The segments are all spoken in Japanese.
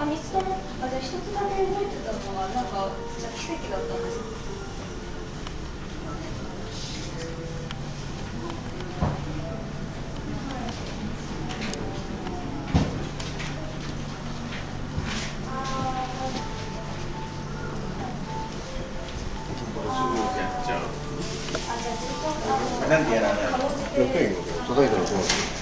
あ三つともあじゃあ一つだけ動いてたのがなんかじゃあ奇跡だったんですかなんてやらない届いたらどうする？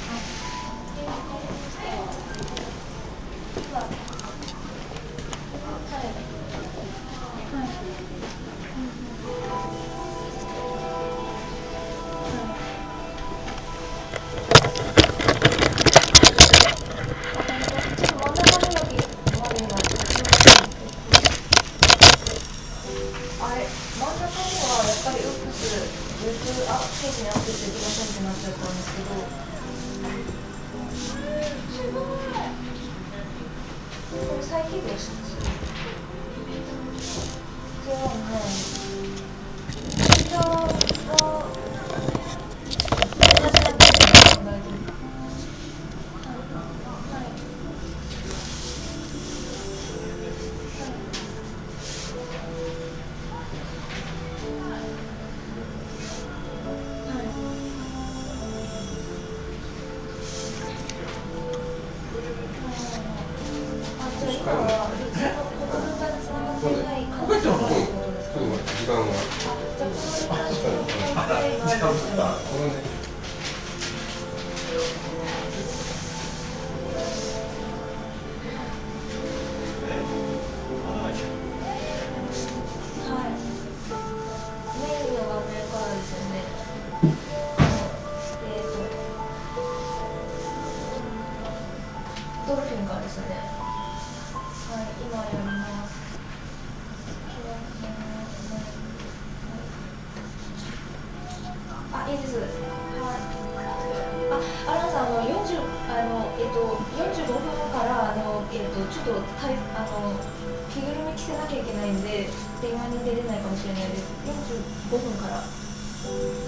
なっちゃったんですけど。すごいこれ再起動します。じゃあね。時間はいいです。はい。あ、アランさん、あの、四十、あの、えっ、と、四十五分から、あの、えっ、と、ちょっと、たい、あの、着ぐるみ着せなきゃいけないんで、電話に出れないかもしれないです。四十五分から。